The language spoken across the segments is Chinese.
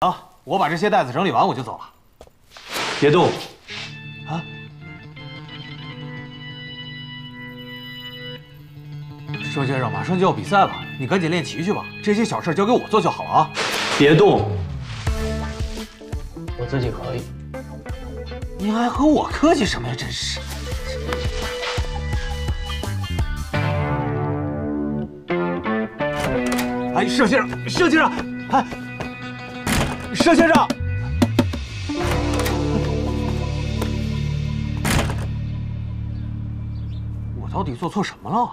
啊，我把这些袋子整理完，我就走了。别动！啊！佘先生，马上就要比赛了，你赶紧练棋去吧。这些小事交给我做就好了啊！别动！我自己可以。你还和我客气什么呀？真是！哎，盛先生，盛先生，哎，佘先生，我到底做错什么了？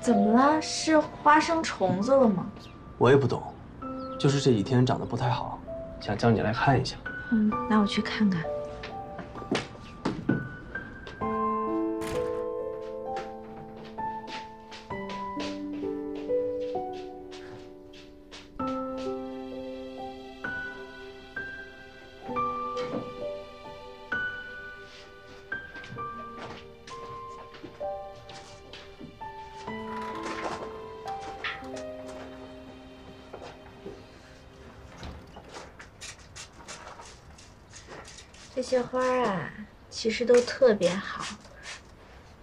怎么了？是花生虫子了吗？我也不懂，就是这几天长得不太好，想叫你来看一下。嗯，那我去看看。这些花啊，其实都特别好，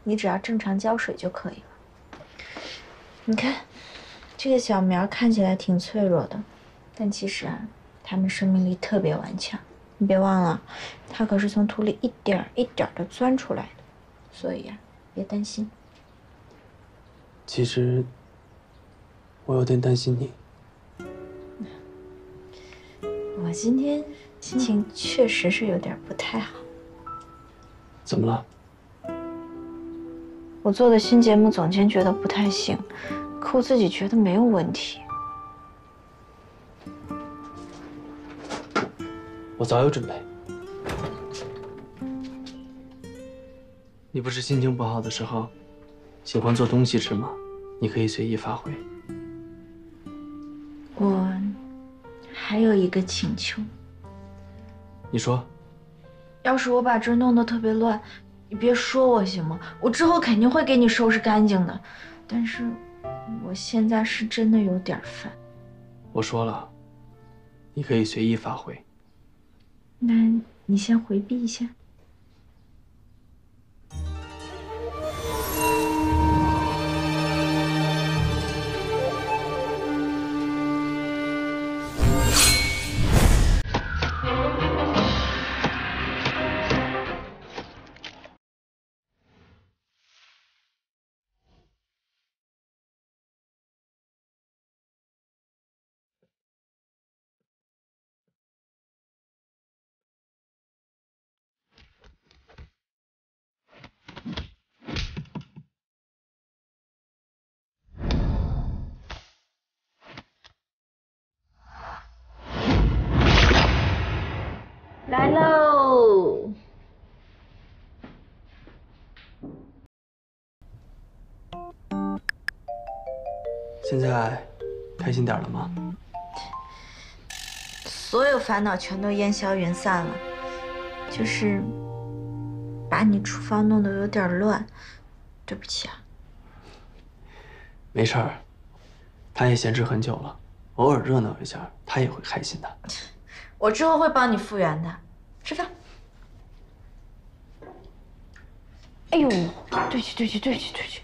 你只要正常浇水就可以了。你看，这个小苗看起来挺脆弱的，但其实啊，它们生命力特别顽强。你别忘了，它可是从土里一点一点的钻出来的，所以呀，别担心。其实，我有点担心你。我今天。心情确实是有点不太好。怎么了？我做的新节目，总监觉得不太行，可我自己觉得没有问题。我早有准备。你不是心情不好的时候，喜欢做东西吃吗？你可以随意发挥。我还有一个请求。你说，要是我把这弄得特别乱，你别说我行吗？我之后肯定会给你收拾干净的。但是，我现在是真的有点烦。我说了，你可以随意发挥。那你先回避一下。来喽！现在开心点了吗？所有烦恼全都烟消云散了，就是把你厨房弄得有点乱，对不起啊。没事儿，他也闲置很久了，偶尔热闹一下，他也会开心的。我之后会帮你复原的。吃饭。哎呦，对不起，对不起，对不起，对不起。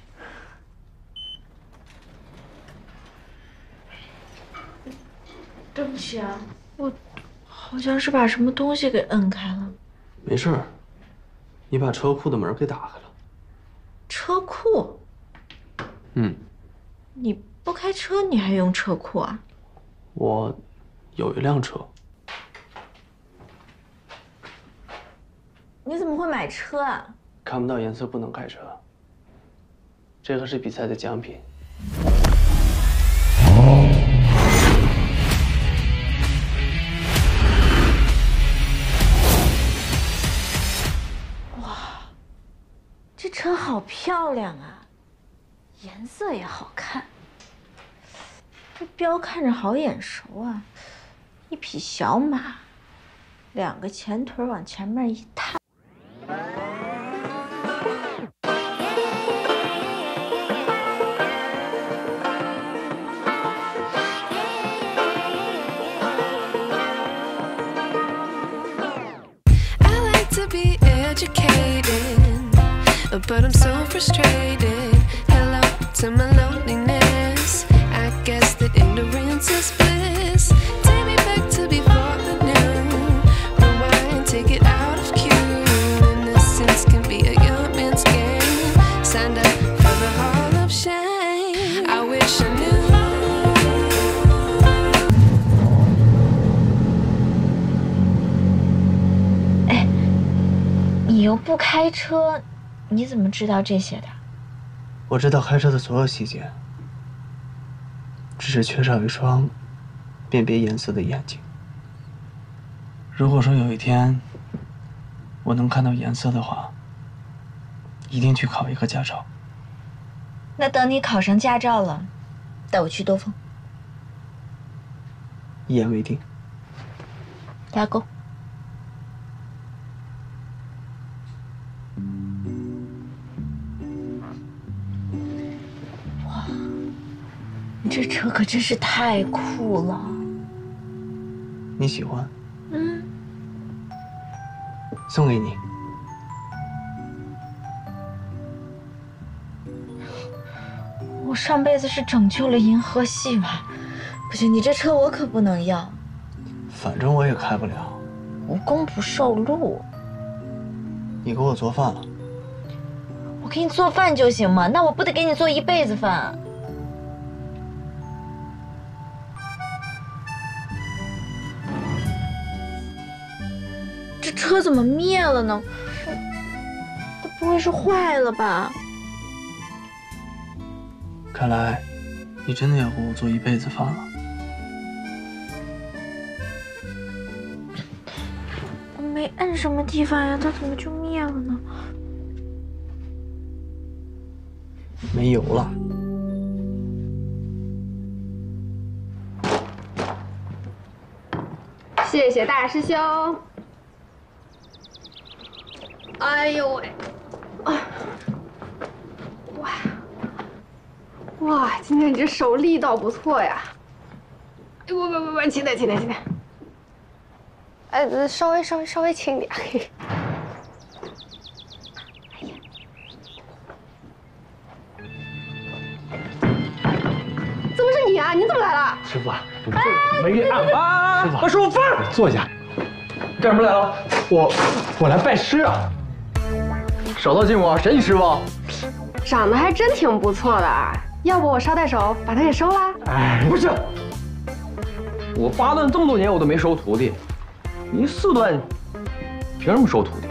对不起啊，我好像是把什么东西给摁开了。没事儿，你把车库的门给打开了。车库？嗯。你不开车，你还用车库啊？我有一辆车。你怎么会买车啊？看不到颜色不能开车。这个是比赛的奖品。哇，这车好漂亮啊，颜色也好看。这标看着好眼熟啊，一匹小马，两个前腿往前面一探。but I'm so frustrated. Hello to my loneliness. I guess that ignorance is bliss. Take me back to before the new. Rewind, take it out of cue. Innocence can be a young man's game. Signed up for the hall of shame. I wish I knew. 你又不开车， 你怎么知道这些的？我知道开车的所有细节，只是缺少一双辨别颜色的眼睛。如果说有一天我能看到颜色的话，一定去考一个驾照。那等你考上驾照了，带我去兜风。一言为定。加勾。这车可真是太酷了。你喜欢？嗯，送给你。我上辈子是拯救了银河系吧？不行，你这车我可不能要，反正我也开不了。无功不受禄。你给我做饭了？我给你做饭就行嘛，那我不得给你做一辈子饭？这车怎么灭了呢？它不会是坏了吧？看来你真的要给我做一辈子饭了。我没摁什么地方呀，它怎么就灭了呢？没油了。谢谢大师兄。哎呦喂！啊！哇哇！今天你这手力道不错呀！哎，不不不不，轻点轻点轻点。哎，稍微稍微稍微轻点。嘿嘿怎么是你啊？你怎么来了？师傅啊，没案吧？师傅，师傅放，坐下。干什么来了？我我来拜师啊。手到擒我，谁你师傅。长得还真挺不错的，要不我捎带手把他给收了？哎，不是，我八段这么多年我都没收徒弟，你四段凭什么收徒弟？